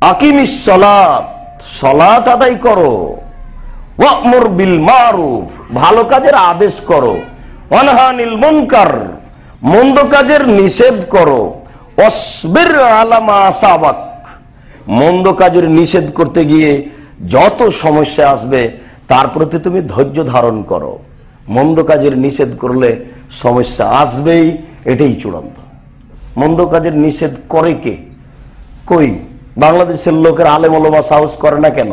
আকিমিস সলাত সলাত আদায় করো। ওয়ামুর বিল মারুফ ভালো কাজের আদেশ করো। অনহানিল মুনকার, মন্দ কাজের নিষেধ করো। অসবির আলামা আসাবাক, মন্দ কাজের নিষেধ করতে গিয়ে যত সমস্যা আসবে, তার প্রতি তুমি ধৈর্য ধারণ করো। মন্দ কাজের নিষেধ করলে সমস্যা আসবেই, এটাই চূড়ান্ত। মন্দ কাজের নিষেধ করে কে? কই? বাংলাদেশের লোকের আলেমলমা সাহস করে না কেন?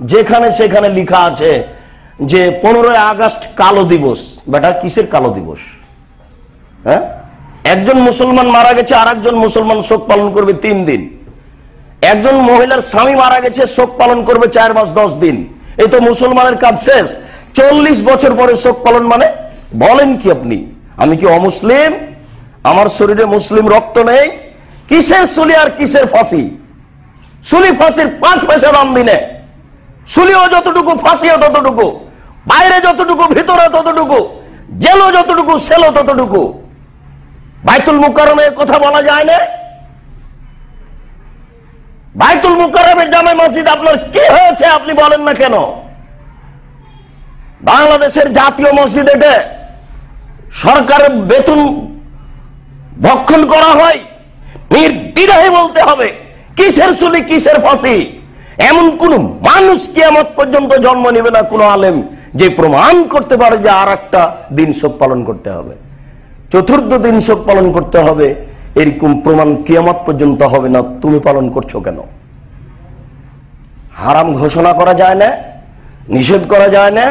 যেখানে সেখানে লিখা আছে যে পনেরোই আগস্ট কালো দিবস। বেটা, কিসের কালো দিবস? হ্যাঁ? একজন মুসলমান মারা গেছে আর একজন মুসলমান শোক পালন করবে তিন দিন। একজন মহিলার স্বামী মারা গেছে, শোক পালন করবে চার মাস, দশ দিন। এই তো মুসলমানের কাজ শেষ। চল্লিশ বছর পরে শোক পালন মানে? বলেন কি আপনি? আমি কি অমুসলিম? আমার শরীরে মুসলিম রক্ত নেই? কিসের সুলি আর কিসের ফাঁসি? সুলি ফাঁসির পাঁচ পয়সা দাম দিনে। সুলিও যতটুকু, ফাঁসিও ততটুকু, বাইরে যতটুকু, ভিতরে ততটুকু, জেলও যতটুকু সেলো ততটুকু। বাইতুল মুকারমের কথা বলা যায় না? বাইতুল মুকারমের জামে মসজিদ আপনার কি হয়েছে আপনি বলেন না কেন? বাংলাদেশের জাতীয় মসজিদ এটা সরকারের বেতন ভক্ষণ করা হয়, নির্দ্বিধায় বলতে হবে। কিসের চুলি কিসের ফাঁসি? এমন কোন মানুষ কিয়ামত পর্যন্ত জন্ম নেবে না কোনো আলেম যে প্রমাণ করতে পারে যে আর একটা দিন শোক পালন করতে হবে। চতুর্থ দিন শোক পালন করতে হবে। এরকম প্রমাণ কিয়ামত পর্যন্ত হবে না। তুমি পালন করছ কেন? হারাম ঘোষণা করা যায় না, নিষেধ করা যায় না